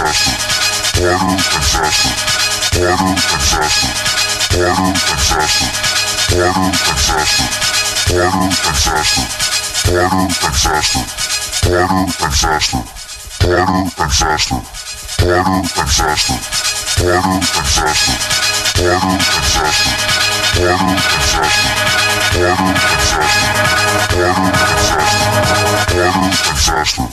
exhausted, harder, exhausted, harder, exhausted, harder, exhausted, harder, exhausted, harder, exhausted, harder, exhausted, harder, exhausted, harder, exhausted, harder, exhausted, harder, exhausted. Disaster.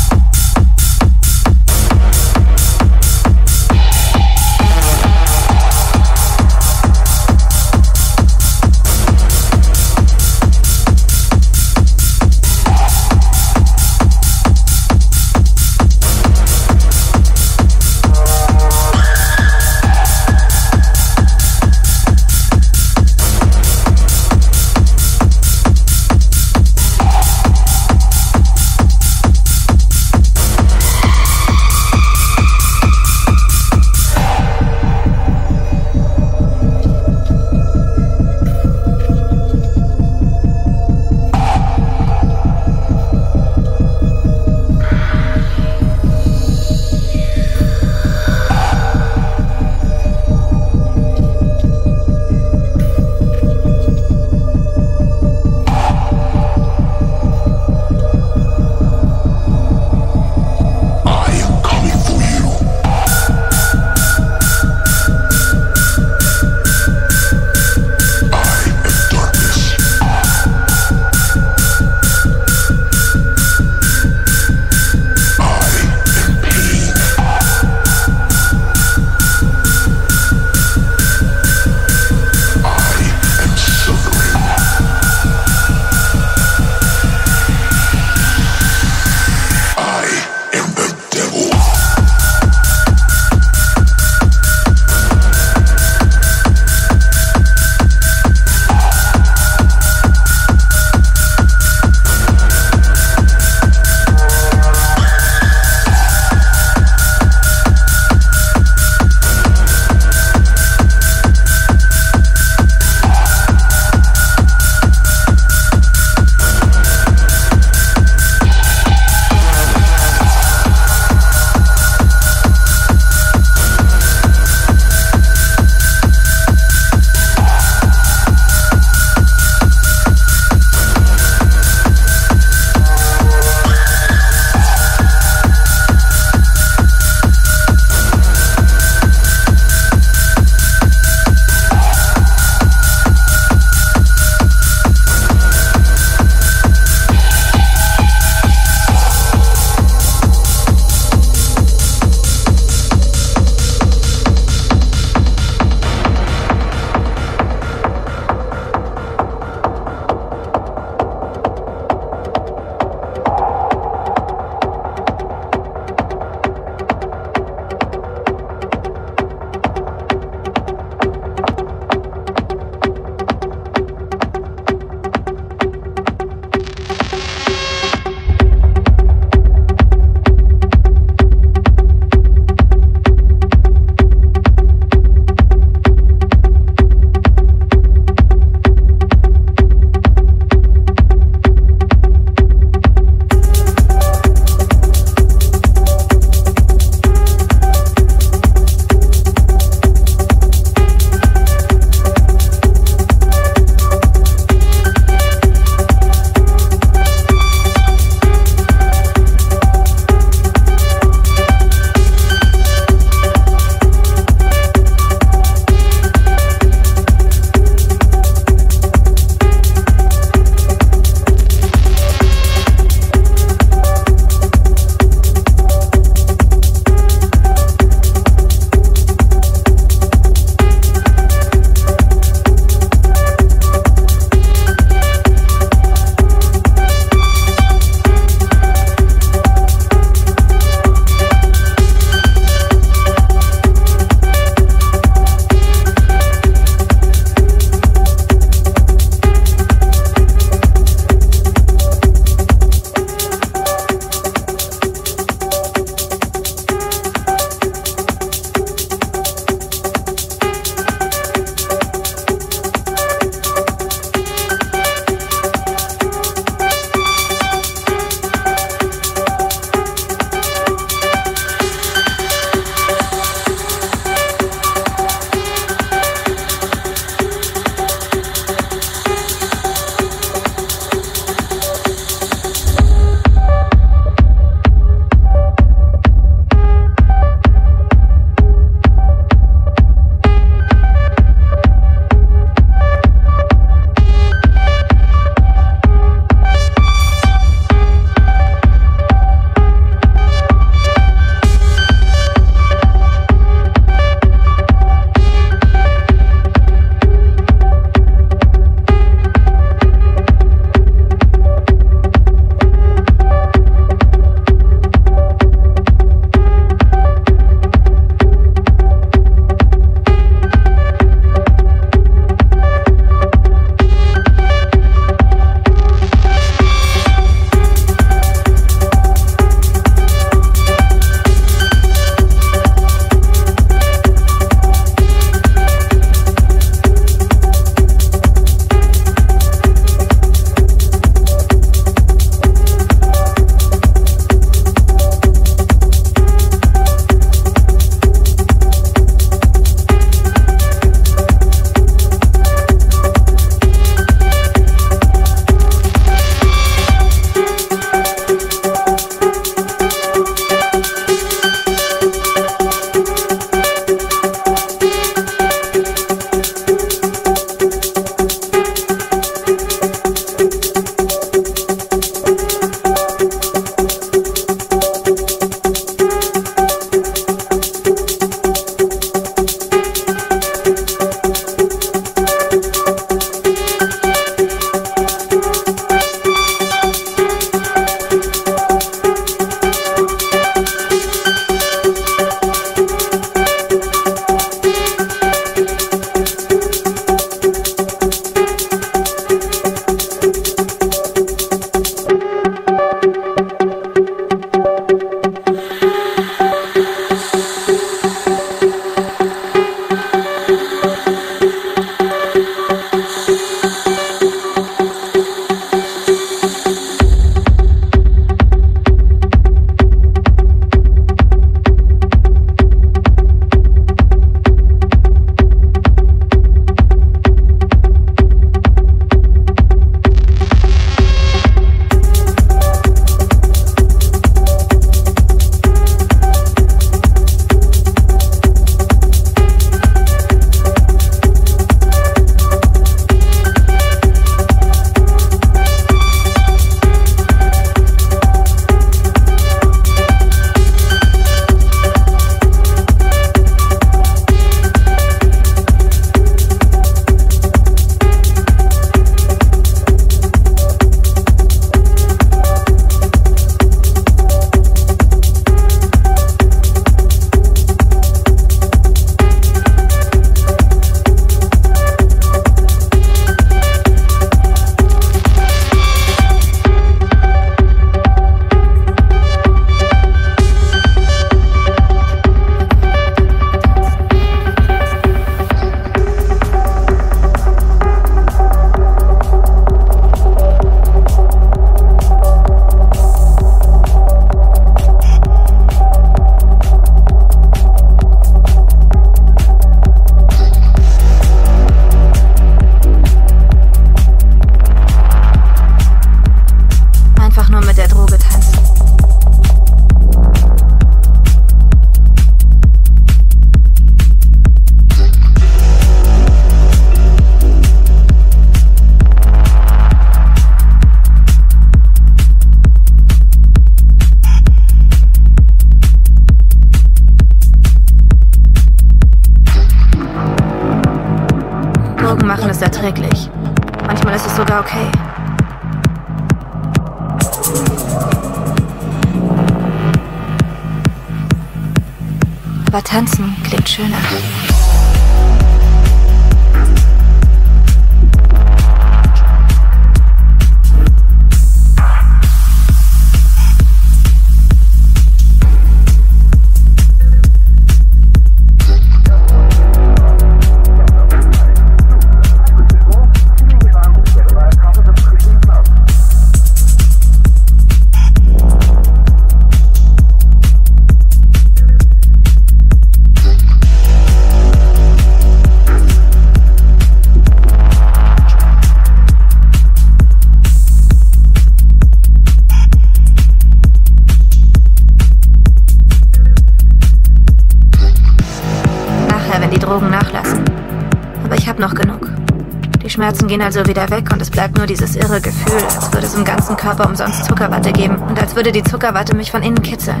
Schmerzen gehen also wieder weg und es bleibt nur dieses irre Gefühl, als würde es im ganzen Körper umsonst Zuckerwatte geben und als würde die Zuckerwatte mich von innen kitzeln.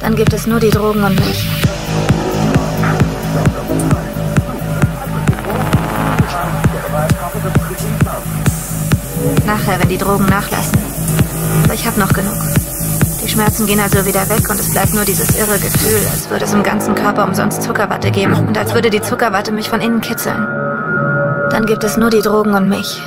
Dann gibt es nur die Drogen und mich. Nachher, wenn die Drogen nachlassen. Aber ich habe noch genug. Die Schmerzen gehen also wieder weg und es bleibt nur dieses irre Gefühl, als würde es im ganzen Körper umsonst Zuckerwatte geben und als würde die Zuckerwatte mich von innen kitzeln. Dann gibt es nur die Drogen und mich.